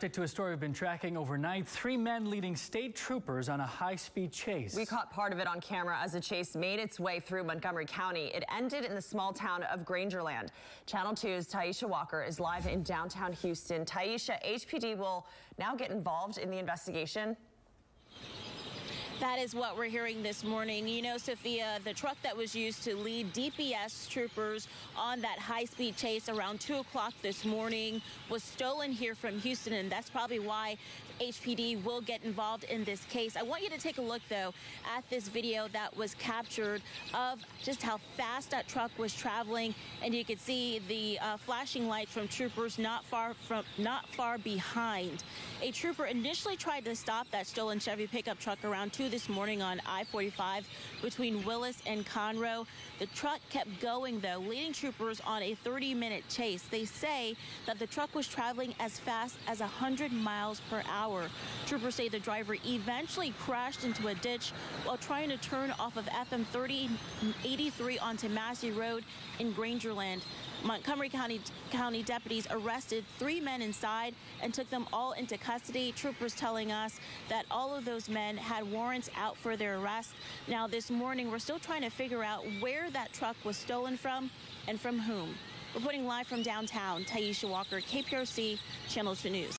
To a story we've been tracking overnight, three men leading state troopers on a high-speed chase. We caught part of it on camera as the chase made its way through Montgomery County. It ended in the small town of Grangerland. Channel 2's Taisha Walker is live in downtown Houston. Taisha, HPD will now get involved in the investigation. That is what we're hearing this morning. You know, Sophia, the truck that was used to lead DPS troopers on that high-speed chase around 2 o'clock this morning was stolen here from Houston, and that's probably why HPD will get involved in this case. I want you to take a look, though, at this video that was captured of just how fast that truck was traveling, and you can see the uh, flashing lights from troopers not far from not far behind. A trooper initially tried to stop that stolen Chevy pickup truck around 2 this morning on I-45 between Willis and Conroe. The truck kept going, though, leading troopers on a 30-minute chase. They say that the truck was traveling as fast as 100 miles per hour. Troopers say the driver eventually crashed into a ditch while trying to turn off of FM 3083 onto Massey Road in Grangerland. Montgomery County, County deputies arrested three men inside and took them all into custody. Troopers telling us that all of those men had warrants out for their arrest. Now, this morning, we're still trying to figure out where that truck was stolen from and from whom. Reporting live from downtown, Taisha Walker, KPRC, Channel 2 News.